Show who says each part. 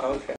Speaker 1: Okay.